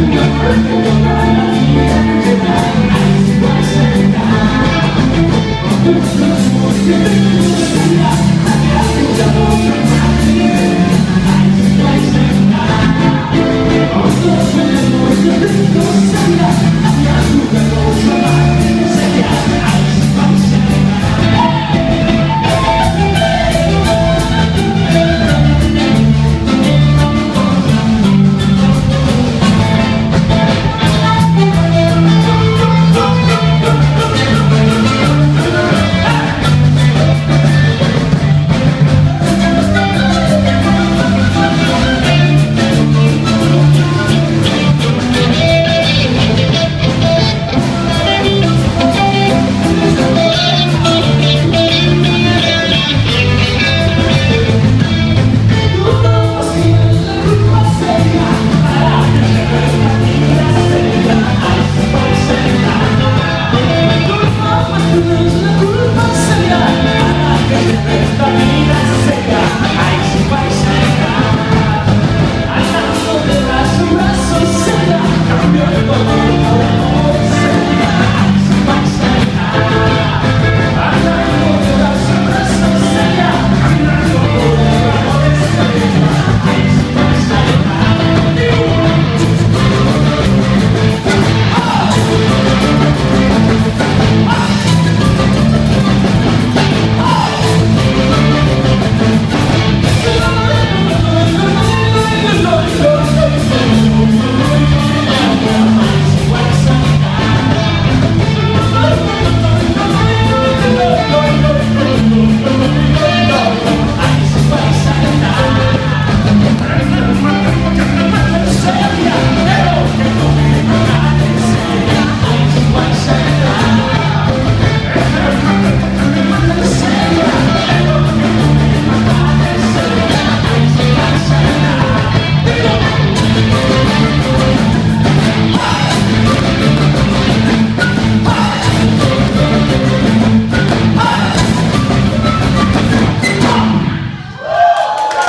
I'm not going to you.